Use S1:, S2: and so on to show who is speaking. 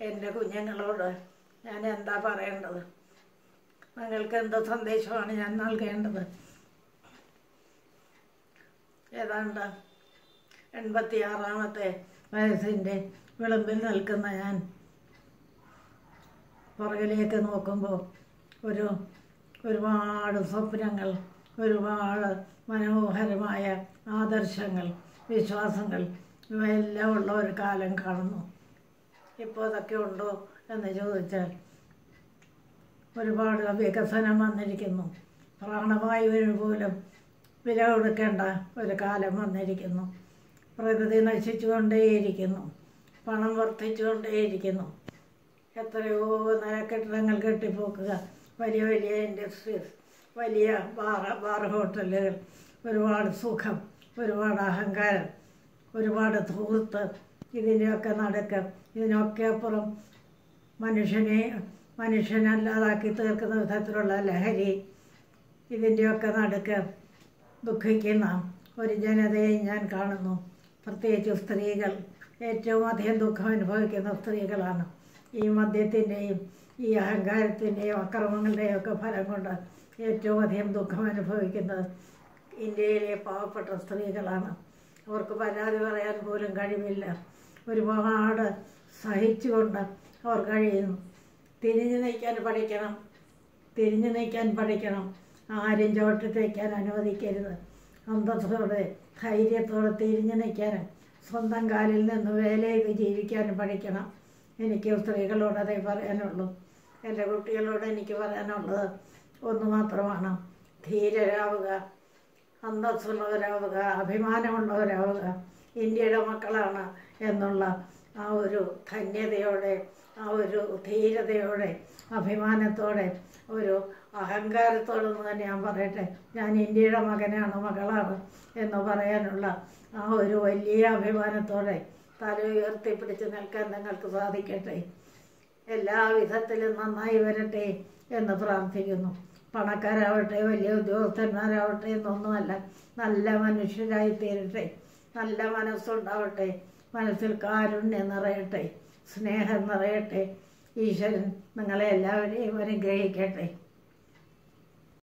S1: എന്റെ കുഞ്ഞുങ്ങളോട് ഞാൻ എന്താ പറയേണ്ടത്? നിങ്ങൾക്ക് എന്ത് സന്ദേശമാണ് ഞാൻ നൽകേണ്ടത്? ഏതാണ്ട് എൺപത്തിയാറാമത്തെ വയസ്സിന്റെ വിളമ്പിൽ നിൽക്കുന്ന ഞാൻ പുറകിലേക്ക് നോക്കുമ്പോൾ ഒരു ഒരുപാട് സ്വപ്നങ്ങൾ ഒരുപാട് മനോഹരമായ ആദർശങ്ങൾ വിശ്വാസങ്ങൾ ഇവയെല്ലാം ഉള്ള ഒരു കാലം കാണുന്നു. ഇപ്പോൾ അതൊക്കെ ഉണ്ടോ എന്ന് ചോദിച്ചാൽ ഒരുപാട് വികസനം വന്നിരിക്കുന്നു. പ്രാണവായുവിന് പോലും വില കൊടുക്കേണ്ട ഒരു കാലം വന്നിരിക്കുന്നു. പ്രകൃതി നശിച്ചുകൊണ്ടേയിരിക്കുന്നു. പണം വർദ്ധിച്ചുകൊണ്ടേയിരിക്കുന്നു. എത്രയോ നല്ല കെട്ടിടങ്ങൾ കെട്ടിപ്പോക്കുക. വലിയ വലിയ ഇൻഡസ്ട്രീസ് വലിയ ബാർ ബാർ ഹോട്ടലുകൾ ഒരുപാട് സുഖം ഒരുപാട് അഹങ്കാരം ഒരുപാട് ധൂർത്ത് ഇതിന്റെയൊക്കെ നടുക്ക്. ഇതിനൊക്കെ അപ്പുറം മനുഷ്യനെ മനുഷ്യനല്ലാതാക്കി തീർക്കുന്ന വിധത്തിലുള്ള ലഹരി ഇതിന്റെയൊക്കെ നടുക്ക്. ദുഃഖിക്കുന്ന ഒരു ജനതയെ ഞാൻ കാണുന്നു. പ്രത്യേകിച്ച് സ്ത്രീകൾ. ഏറ്റവും അധികം ദുഃഖം അനുഭവിക്കുന്ന സ്ത്രീകളാണ്. ഈ മദ്യത്തിന്റെയും ഈ അഹങ്കാരത്തിന്റെയും അക്രമങ്ങളുടെയും ഒക്കെ ഫലം കൊണ്ട് ഏറ്റവും അധികം ദുഃഖം അനുഭവിക്കുന്നത് ഇന്ത്യയിലെ പാവപ്പെട്ട സ്ത്രീകളാണ്. അവർക്ക് പരാതി പറയാൻ പോലും കഴിവില്ല. ഒരുപാട് സഹിച്ചുകൊണ്ട് അവർ കഴിയുന്നു. തിരിഞ്ഞു നയിക്കാൻ പഠിക്കണം. തിരിഞ്ഞു നയിക്കാൻ പഠിക്കണം. ആരും ചവിട്ടി തേക്കാൻ അനുവദിക്കരുത്. അന്തസ്സോടെ ധൈര്യത്തോടെ തിരിഞ്ഞു നിൽക്കാനും സ്വന്തം കാലിൽ നിന്ന് വേലയിൽ ജീവിക്കാനും പഠിക്കണം. എനിക്ക് സ്ത്രീകളോട് അതേ പറയാനുള്ളൂ. എന്റെ കുട്ടികളോട് എനിക്ക് പറയാനുള്ളത് ഒന്ന് മാത്രമാണ്. ധീരരാവുക. അന്തസ്സുള്ളവരാവുക അഭിമാനമുള്ളവരാവുക ഇന്ത്യയുടെ മക്കളാണ് എന്നുള്ള ആ ഒരു ധന്യതയോടെ ആ ഒരു ധീരതയോടെ അഭിമാനത്തോടെ ഒരു അഹങ്കാരത്തോടെ തന്നെ ഞാൻ പറയട്ടെ. ഞാൻ ഇന്ത്യയുടെ മകനാണ് മകളാണ് എന്ന് പറയാനുള്ള ആ ഒരു വലിയ അഭിമാനത്തോടെ തല ഉയർത്തിപ്പിടിച്ച് നിൽക്കാൻ നിങ്ങൾക്ക് സാധിക്കട്ടെ. എല്ലാ വിധത്തിലും നന്നായി വരട്ടെ എന്ന് പ്രാർത്ഥിക്കുന്നു. പണക്കാരാവട്ടെ വലിയ ഉദ്യോഗസ്ഥന്മാരാവട്ടെ എന്നൊന്നുമല്ല. നല്ല മനുഷ്യരായി തീരട്ടെ നല്ല മനസ്സുണ്ടാവട്ടെ. മനസ്സിൽ കാരുണ്യം നിറയട്ടെ. സ്നേഹം നിറയട്ടെ. ഈശ്വരൻ നിങ്ങളെ എല്ലാവരെയും അനുഗ്രഹിക്കട്ടെ.